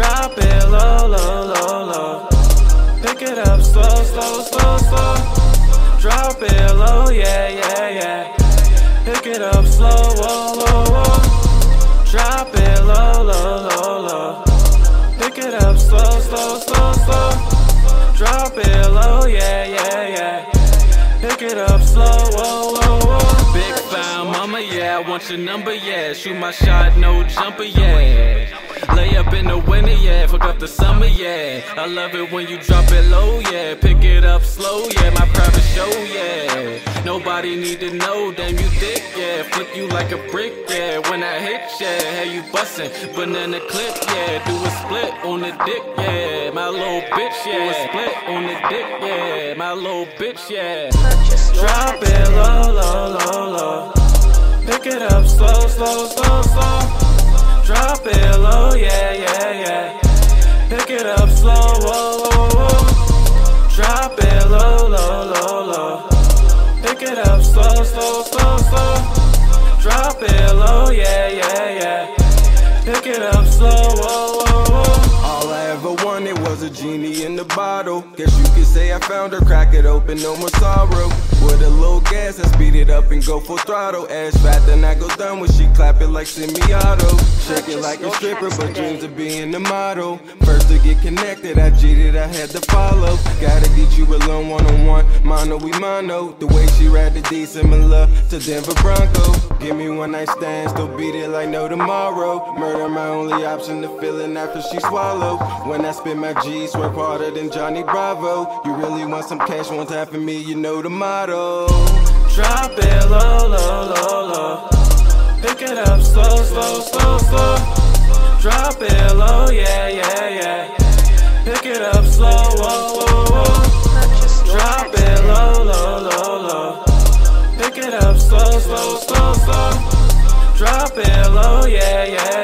low, low, low, low. Pick it up slow, slow, slow, slow. Drop it low, yeah, yeah, yeah. Pick it up slow, whoa, whoa, whoa. Drop it low, low, low, low. Pick it up slow, slow, slow, slow. Drop it low, yeah, yeah, yeah. Pick it up slow, whoa, whoa, whoa. Big found mama, yeah, I want your number, yeah. Shoot my shot, no jumper, yeah. In the winter, yeah. Fuck up the summer, yeah. I love it when you drop it low, yeah. Pick it up slow, yeah. My private show, yeah. Nobody need to know, damn you thick, yeah. Flip you like a brick, yeah. When I hit, yeah. Hey, you bustin', banana clip, yeah. Do a split on the dick, yeah. My little bitch, yeah. Do a split on the dick, yeah. My little bitch, yeah. Drop it low, low, low, low. Pick it up slow, slow, slow, slow. Drop it low, yeah, yeah, yeah. Pick it up slow, whoa, whoa, whoa. Drop it low, low, low, low. Pick it up slow, slow, slow, slow. Drop it low, yeah, yeah, yeah. Pick it up slow, whoa, whoa, whoa. All I ever wanted was a genie in the bottle. Guess you could say I found her, crack it open, no more sorrow. With a little gas, I speed it up and go full throttle. Ass fat, then I go down when she clap it like semi-auto. Shake it like a stripper, but dreams of being a model. First to get connected, I cheated, I had to follow. Gotta get you alone, one on one, mono we mono. The way she ride the D similar to Denver Bronco. Give me one night stand, still beat it like no tomorrow. Murder my only option, the feeling after she swallow. When I spit my G, swerve harder than Johnny Bravo. You really want some cash, one time for me, you know the motto. Drop it low, low, low, low. Pick it up slow, slow, slow, slow. Drop it low, yeah, yeah, yeah. Pick it up slow, whoa, whoa, whoa. Drop it low, low, low, low. Pick it up slow, slow, slow, slow. Drop it low, yeah, yeah,